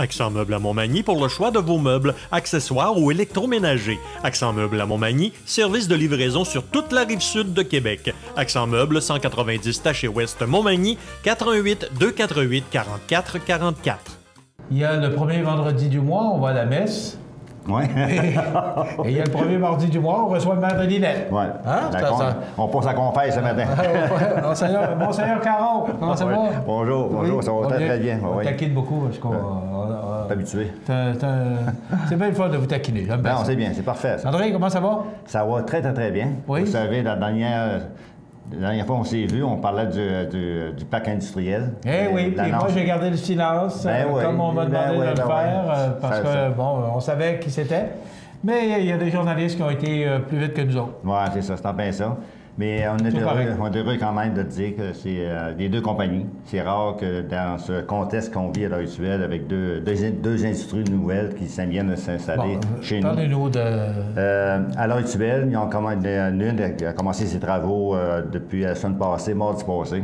Accent Meubles à Montmagny pour le choix de vos meubles, accessoires ou électroménagers. Accent Meubles à Montmagny, service de livraison sur toute la rive sud de Québec. Accent Meubles, 190 Taché Ouest Montmagny, 88 248 44 44. Il y a le premier vendredi du mois, on va à la messe. Oui. Et il y a le premier mardi du mois, on reçoit le maire de. Ouais. Hein? On passe à confesse ce matin. Monseigneur, Monseigneur Caron, comment ça va? Bonjour, bonjour, ça va très, très bien. On Oui. taquine beaucoup parce qu'on... on- on- T'es habitué. C'est bien le fun de vous taquiner, bien Non, c'est bien, c'est parfait. Ça. André, comment ça va? Ça va très, très, très bien. Oui. Vous savez, la dernière, la dernière fois qu'on s'est vu, on parlait du, du, du parc industriel. Eh Euh, oui, l'annonce. moi j'ai gardé le silence, Ben euh, oui, comme on m'a ben demandé oui, de le ben faire, euh, parce Ça, que, ça. bon, on savait qui c'était. Mais il y a des journalistes qui ont été plus vite que nous autres. Oui, c'est ça, c'est en plein ça. Mais on est, heureux, on est heureux quand même de dire que c'est euh, les deux compagnies. C'est rare que dans ce contexte qu'on vit à l'heure actuelle, avec deux, deux, deux industries nouvelles qui viennent de s'installer Bon, euh, chez nous. Parlez-nous de... Euh, à l'heure actuelle, ils ont commandé, l'une a commencé ses travaux euh, depuis la semaine passée, mardi passé.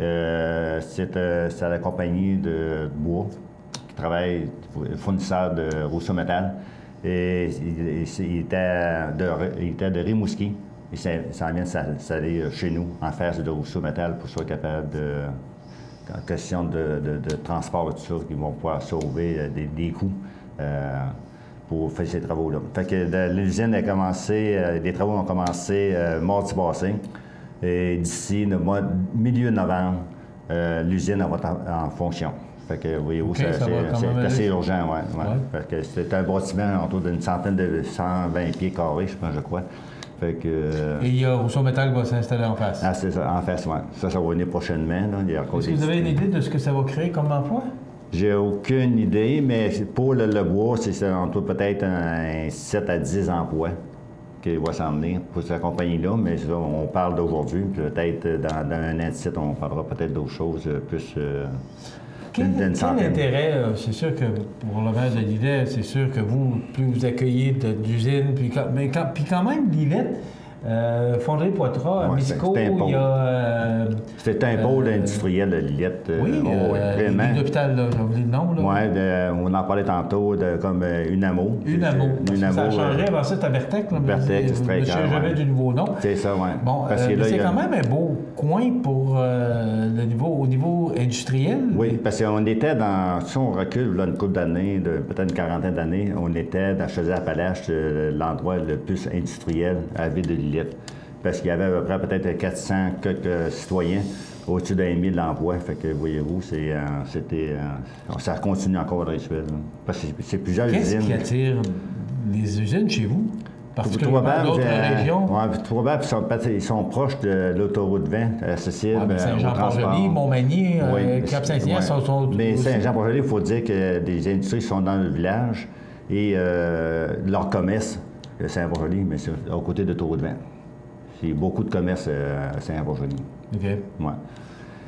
Euh, c'est, euh, c'est la compagnie de bois qui travaille, fournisseur de Rousseau Métal. Et il, il- il était de, il était de Rimouski. S'en il s'en vient de s'installer euh, chez nous en face de Rousseau Métal pour soit capable de, en question de, de- de transport et tout ça, qu'ils vont pouvoir sauver euh, des, des coûts euh, pour faire ces travaux-là. Fait que l'usine a commencé, euh, les travaux ont commencé euh, mardi passé. Et d'ici le mois, milieu novembre, euh, l'usine va être en, en fonction. Fait que, voyez-vous, c'est ça assez urgent, ouais, ouais. Ouais. Fait que c'est un bâtiment autour d'une centaine de 120 pieds carrés, je pense, je crois. Fait que... euh, Et il y a Rousseau Metal qui va s'installer en face. ah, c'est ça, en fait, ouais. Ça, ça va venir prochainement. Est-ce que vous avez une idée de ce que ça va créer comme emploi? J'ai aucune idée, mais pour le, le bois, c'est peut-être un 7 à 10 emplois qui va s'en venir pour cette compagnie-là, mais ça, on parle d'aujourd'hui, puis peut-être euh, dans, dans un an de site, on parlera peut-être d'autres choses euh, plus... euh, Quel, quel intérêt, euh, c'est sûr que pour le maire de Lillette, c'est sûr que vous, plus vous accueillez d'usines, puis quand, mais quand, puis quand même, Lillette, euh, Fonderie Poitras, à Ouais, Misco, il y a... euh, un pôle Euh, industriel de Lillette. euh, oui, oh, oui, vraiment. l'hôpital, j'ai oublié le nom, de- on en parlait tantôt, de, comme Unamo. Unamo. Que ça a Unamo, changé avant ça, c'était Bertec, je- c'est très clair, jamais du nouveau nom. C'est ça, oui. Bon, c'est quand même un beau coin pour le niveau, au niveau industriel. Oui, parce qu'on était dans, si on recule là, une couple d'années, peut-être une quarantaine d'années, on était dans Chaudière-Appalaches, l'endroit le plus industriel à la ville de Lillette. Parce qu'il y avait à peu près peut-être 400 quelques citoyens au-dessus d'un 1000 emplois. Fait que, voyez-vous, c'est, euh, c'était, euh, ça continue encore à l'actuel. là. Parce que c'est- plusieurs Qu'est-ce usines. qui attire les usines chez vous? Particulièrement Trois d'autres régions? Oui, Trois ils sont, peut-être- ils sont proches de l'autoroute 20, accessible euh, au Saint-Jean-Port-Joli. Montmagny, euh, Cap-Saint-Hyacinthe ouais. sont, sont Mais aussi- Saint-Jean-Port-Joli, il faut dire que des industries sont dans le village et euh, leur commerce, euh, Saint-Port-Joli, mais c'est au côté de l'autoroute 20. C'est beaucoup de commerce euh, à Saint-Port-Joli. OK. Ouais.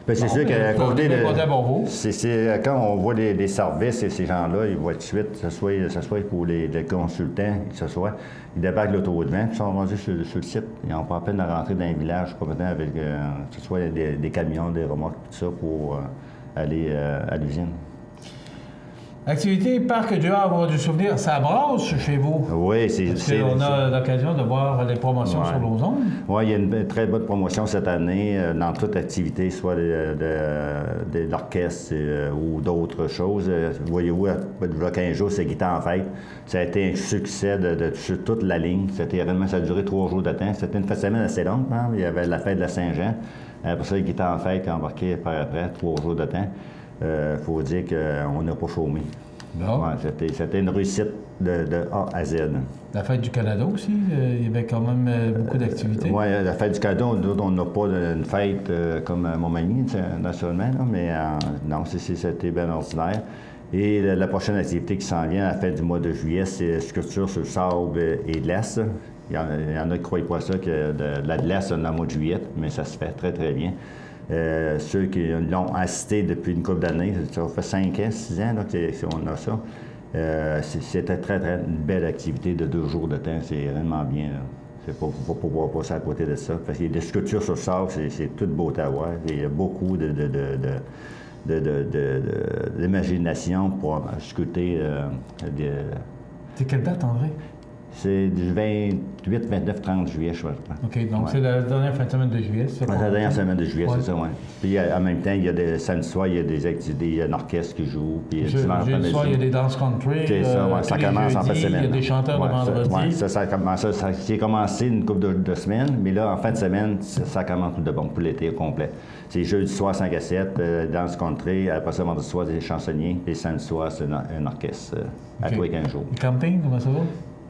Ben, c'est sûr qu'à vous côté de. à. C'est, c'est- quand on voit des, des services et ces gens-là, ils voient tout de suite, que ce soit, ce soit pour les, les consultants, que ce soit, ils débarquent l'autoroute 20, puis ils sont rendus sur, sur le site. Ils n'ont pas à peine de rentrer dans un village complètement avec, euh, que ce soit des, des camions, des remorques, tout ça, pour euh, aller euh, à l'usine. Activité Parc du Havre du Souvenir, ça brasse chez vous? Oui, c'est. Parce qu'on a l'occasion de voir les promotions Ouais. sur nos ondes? Oui, il y a une très bonne promotion cette année euh, dans toute activité, soit de, de- de l'orchestre euh, ou d'autres choses. Euh, Voyez-vous, il y a 15 jours, c'est Guitare en fête. Ça a été un succès de, de- sur toute la ligne. C'était réellement, ça a duré trois jours de temps. C'était une semaine assez longue. hein. Il y avait la fête de la Saint-Jean. Après ça, Guitare en fête qui a embarqué par après, trois jours de temps. Il faut dire qu'on n'a pas chômé. Bon. Ouais, c'était, une réussite de, de A à Z. La fête du Canada aussi, euh, il y avait quand même euh, beaucoup d'activités. Oui, la fête du autres, on n'a pas de- une fête euh, comme à Montmagny, naturellement, là, mais euh, non, c'était bien ordinaire. Et la, la prochaine activité qui s'en vient, la fête du mois de juillet, c'est sculpture sur le sable et glace. Il y, en, il y en a qui ne croient pas ça, que de, de la glace dans le mois de juillet, mais ça se fait très, très bien. Euh, ceux qui l'ont assisté depuis une couple d'années, ça fait 5 ans, 6 ans que- qu'on a ça. Euh, C'était très, très une belle activité de deux jours de temps. C'est vraiment bien. là. C'est pas pour pouvoir passer à côté de ça. Parce a des sculptures sur le sable, c'est c'est toute beauté à voir. Il y a beaucoup de, d'imagination pour scruter euh, C'est quelle date, André? C'est du 28, 29, 30 juillet, je crois. OK, donc Ouais. c'est la dernière fin de semaine de juillet. c'est ça? La dernière semaine de juillet, Ouais. c'est ça, oui. Puis euh, en même temps, il y a des samedi soir, il y a des activités, il y a un orchestre qui joue. Puis Je- dimanche jeudi soir, il y a des danses country. C'est ça, euh, ouais, ça tous les commence en fin de semaine. Il y a des chanteurs Ouais, ça- vendredi. ça, ça, commence- ça, ça, c'est commencé une couple de, de semaines, mais là, en fin de semaine, ça, ça commence tout de bon pour l'été au complet. C'est jeudi soir 5 à 7, euh, danse country, après ça, vendredi soir, des chansonniers, et samedi soir, c'est un, orchestre euh, à OK. tous les 15 jours. Le camping, comment ça va?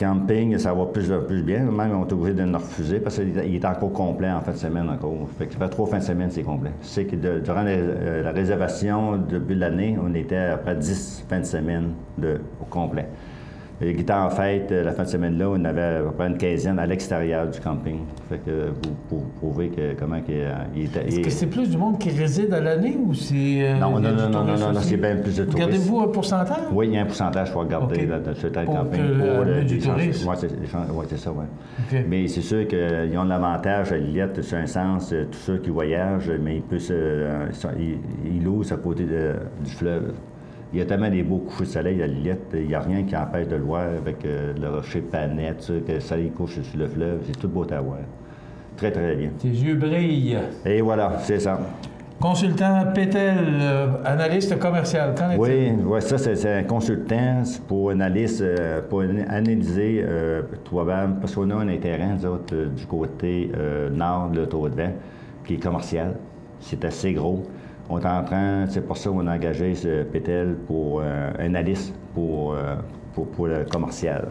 Camping, ça va plus, plus bien. Même, on est obligé de nous refuser parce qu'il est- encore complet en fin de semaine encore. Fait que ça fait trois fins de semaine, c'est complet. C'est que de- durant la, euh, la réservation, depuis l'année, on était à près de 10 fins de semaine de, au complet. Les guitares en fête, euh, la fin de semaine-là, on avait à peu près une quinzaine à l'extérieur du camping. Fait que pour, pour prouver que comment qu'il euh, il était. Est-ce que c'est plus du monde qui réside à l'année ou c'est. euh, Non, non, non, non, non, non, c'est bien plus de touristes. Gardez-vous un pourcentage? Oui, il y a un pourcentage qu'il faut regarder dans ce tel Pour camping. le- du tourisme. ouais, c'est, ça, oui. Mais c'est sûr qu'ils ont l'avantage à Lillette, sur un sens, euh, tous ceux qui voyagent, mais ils peuvent euh, ils louent à côté de- du fleuve. Il y a tellement des beaux couchers de soleil à Lillette, il n'y a rien qui empêche de le voir avec euh, le rocher ça, que le soleil couche sur le fleuve, c'est tout beau à voir. Très, très bien. Tes yeux brillent. Et voilà, c'est ça. Consultant Pétel, euh, analyste commercial. Qu'en est-il? Oui, ouais, ça, c'est un consultant c'est pour analyse, euh, pour an- analyser, euh, probable, parce qu'on a un terrain, nous autres, du côté nord de l'autoroute-vent, qui est commercial. C'est assez gros. On est en train, c'est pour ça qu'on a engagé ce Pétel pour euh, analyse pour, euh, pour, pour le commercial.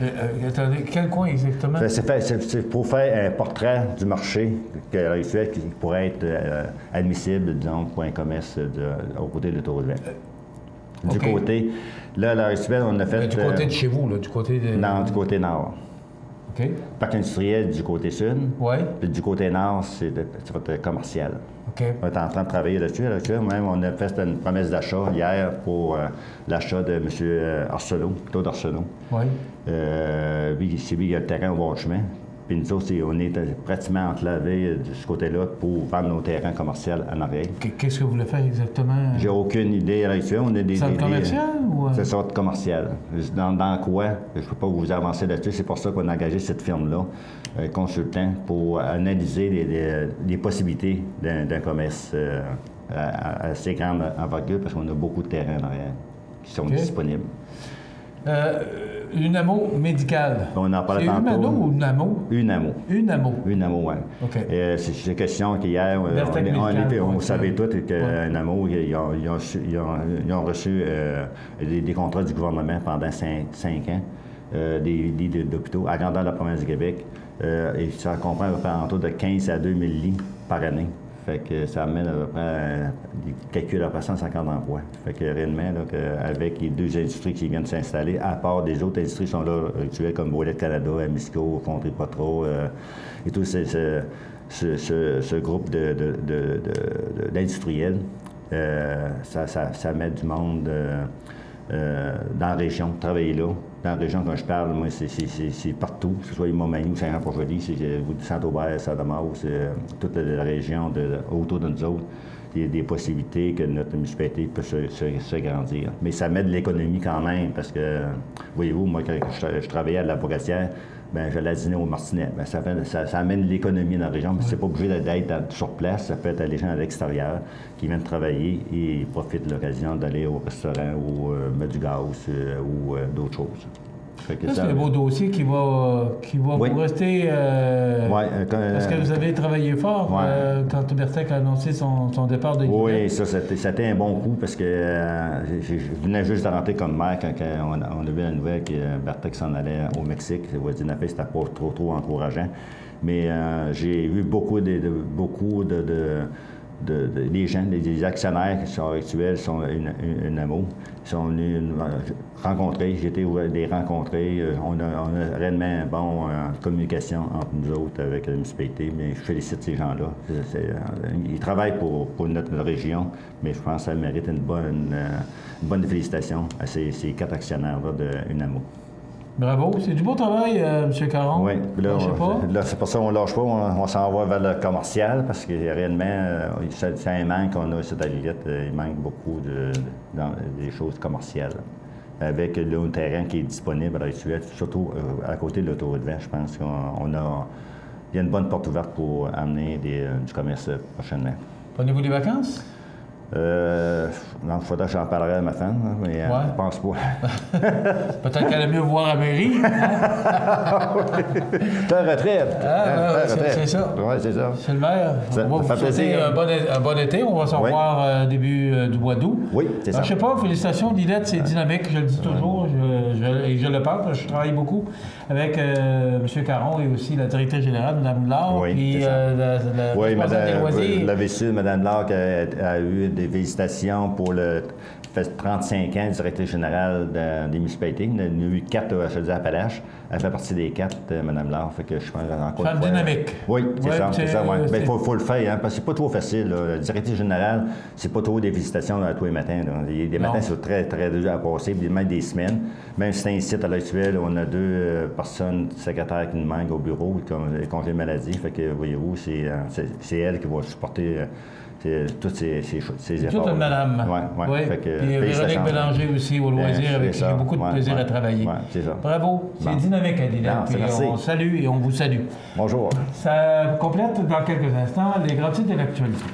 Euh, attendez, quel coin exactement? C'est fait- pour faire un portrait du marché que, actuelle, qui pourrait être admissible, disons, pour un commerce de- au côté de l'autoroute-vent. Du côté, là, actuelle, on a fait... Euh, du côté de chez vous, là, du côté de. Non, du côté nord. OK. Parc industriel du côté sud, Oui. puis du côté nord, c'est être commercial. On est en train de travailler là-dessus. là-dessus. Même, on a fait une promesse d'achat hier pour euh, l'achat de M. Arsenault, Claude Arsenault. Oui. Euh, lui, c'est lui qui a le terrain au chemin. Puis nous autres, c'est- on est euh, pratiquement enclavés de ce côté-là pour vendre nos terrains commerciaux en arrière. Qu- Qu'est-ce que vous voulez faire exactement? J'ai aucune idée à l'actuelle. On a des. Centre commercial ou, euh? C'est sorte commercial. Dans, dans quoi? Je ne peux pas vous avancer là-dessus. C'est pour ça qu'on a engagé cette firme-là, consultant, pour analyser les, les- les possibilités d'un commerce euh, à, à assez grande envergure parce qu'on a beaucoup de terrains en arrière qui sont disponibles. Euh, une amo médicale. On en parlait tantôt. Humano ou Namo? Une amour. Une amo. Oui. OK. c'est c'est une question qu'hier, euh, on, on, médical, était- on ouais, savait tous qu'un Ouais. amour, ils ont, ils ont su- ils ont- ils ont reçu euh, des, des contrats du gouvernement pendant cinq, cinq ans, euh, des lits d'hôpitaux à grandeur de la province du Québec. Euh, et ça comprend à peu près de 15 à 2000 lits par année. Fait que ça amène à peu près euh, des calculs à peu près 150 emplois. Fait que réellement, là, avec les deux industries qui viennent s'installer, à part des autres industries qui sont là actuelles comme Boilet Canada, Amisco, Fonderie Potro, euh, et tout ce, ce, ce- groupe de- de- d'industriels, euh, ça, ça- ça met du monde euh, euh, dans la région, travailler là. Dans la région, quand je parle, moi, c'est, partout, que ce soit Montmagny ou Saint-Jean-Port-Joli, c'est euh, Saint-Aubert, c'est euh, toute la, région autour de nous autres. Il y a des possibilités que notre municipalité peut se, grandir. Mais ça met de l'économie quand même, parce que, voyez-vous, moi, quand je, je travaillais à la Bourgatière, ben, j'allais dîner au Martinet. Ben, ça, amène l'économie dans la région, mais c'est pas obligé d'être sur place. Ça peut être les gens à l'extérieur qui viennent travailler et profitent de l'occasion d'aller au restaurant ou euh, mettre du gaz euh, ou euh, d'autres choses. C'est un beau dossier qui va, qui va Oui. vous rester. euh, Ouais, euh, Parce que vous avez travaillé fort Ouais. euh, quand Bertec a annoncé son, son départ de Oui, Québec? ça, c'était un bon coup parce que euh, je venais juste de rentrer comme maire quand, on, a, on a vu la nouvelle que euh, Bartek s'en allait au Mexique. C'était pas trop, trop encourageant. Mais euh, j'ai vu beaucoup de, de- beaucoup de, de- des gens, des actionnaires qui sont actuels, sont une, une, sont venus nous rencontrer, j'ai été les rencontrer. Euh, On a, on a réellement bon euh, communication entre nous autres avec la municipalité, mais je félicite ces gens-là. Euh, ils travaillent pour, pour notre, région, mais je pense que ça mérite une bonne, euh, bonne félicitation à ces, ces quatre actionnaires-là de UNAMO. Bravo. C'est du beau travail, euh, M. Caron. Oui, là, on- là, c'est pour ça qu'on lâche pas, on, on s'en va vers le commercial parce que réellement, euh, c'est c'est un manque qu'on a cette Lillette. euh, Il manque beaucoup de, dans des choses commerciales. Avec le terrain qui est disponible à l'heure surtout euh, à côté de l'autoroute 20, je pense qu'on on a. Il y a une bonne porte ouverte pour amener des, du commerce prochainement. Prenez-vous des vacances? Euh, non, il faudra que j'en parlerai à ma femme, hein, mais euh, Ouais. je pense pas. Peut-être qu'elle aime mieux voir à mairie. T'es en retraite. Ah, Hein, c'est- ça. Oui, c'est ça. Le maire, Ça- on va ça vous fait plaisir. un bon, un bon été. On va se Oui. revoir euh, début euh, du mois d'août. Oui, c'est ça. Je sais pas, félicitations, Lilette, c'est dynamique, je le dis toujours, je, je- et je le parce que je travaille beaucoup avec euh, M. Caron et aussi la directrice générale, Mme Laure, Oui, puis euh, la, la Oui, responsable des loisirs. su, Mme Larc a, a eu des félicitations pour le fait 35 ans, directrice générale de- des municipalités. Il y en a eu quatre à Chaudière-Appalaches. Elle fait partie des quatre, euh, Mme Larc. Fait que je pense encore Femme une fois- dynamique. Oui, c'est Ouais, ça. C'est ça, ouais. Ben, il faut, faut le faire, hein, parce que c'est pas trop facile. Là. Directrice générale, c'est pas trop des félicitations à tous les matins. là. Des matins, c'est très, très dur à passer, puis même des semaines. Même si c'est un site à l'heure actuelle, on a deux euh, personnes secrétaires qui nous manquent au bureau, comme les congés maladie. Fait que, voyez-vous, c'est, euh, c'est elle qui va supporter euh, toutes ces, ces, ces efforts. Toute une madame. Oui, oui. Que, Et Véronique. Bélanger aussi au loisir, avec qui j'ai beaucoup de Ouais, plaisir ouais. à travailler. Ouais, c'est ça. Bravo, c'est Bon. dynamique, puis merci. on salue et on vous salue. Bonjour. Ça complète dans quelques instants les grands titres de l'actualité.